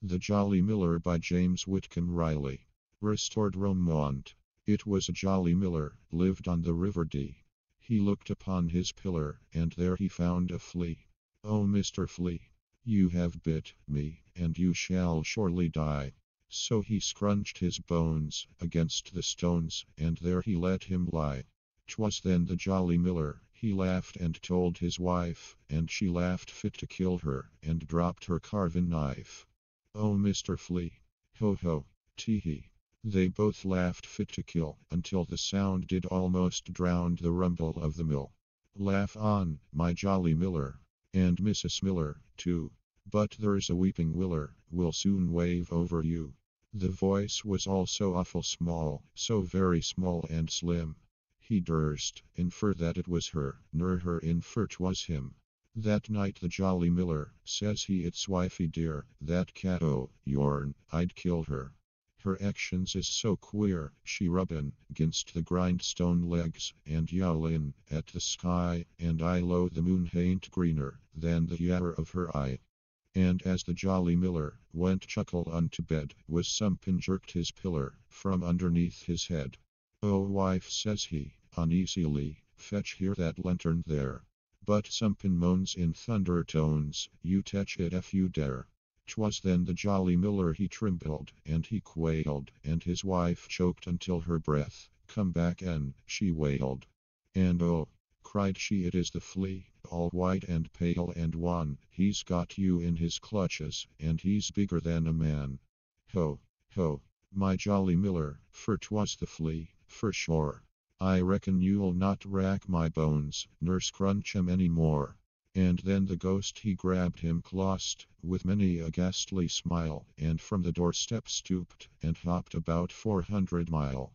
The Jolly Miller by James Whitcomb Riley. Restored Romaunt. It was a jolly miller, lived on the river Dee. He looked upon his pillar, and there he found a flea. Oh, Mr. Flea, you have bit me, and you shall surely die. So he scrunched his bones against the stones, and there he let him lie. 'Twas then the jolly miller, he laughed and told his wife, and she laughed fit to kill her, and dropped her carving knife. Oh, Mr. Flea, ho ho, tee hee. They both laughed fit to kill, until the sound did almost drown the rumble of the mill. Laugh on, my jolly miller, and Mrs. Miller, too. But there's a weeping willer, will soon wave over you. The voice was all so awful small, so very small and slim. He durst infer that it was her, nor her infer 'twas him. That night the jolly miller, says he it's wifey dear, that cat oh, o' yourn, I'd kill her. Her actions is so queer, she rubbin' 'ginst the grindstone legs, and yowlin' at the sky, and I low the moon hain't greener than the yaller of her eye. And as the jolly miller went chuckle unto bed, was somepin jerked his pillar from underneath his head. Oh wife, says he, uneasily, fetch here that lantern there. But somepin moans in thunder tones, you touch it if you dare. 'Twas then the jolly miller he trembled, and he quailed, and his wife choked until her breath come back and she wailed. And oh, cried she, it is the flea, all white and pale and wan, he's got you in his clutches, and he's bigger than a man. Ho, ho, my jolly miller, for 'twas the flea, for sure. I reckon you'll not rack my bones, nor scrunch 'em any more. And then the ghost he grabbed him clost, with many a ghastly smile, and from the doorstep stooped, and hopped about four hundred mile.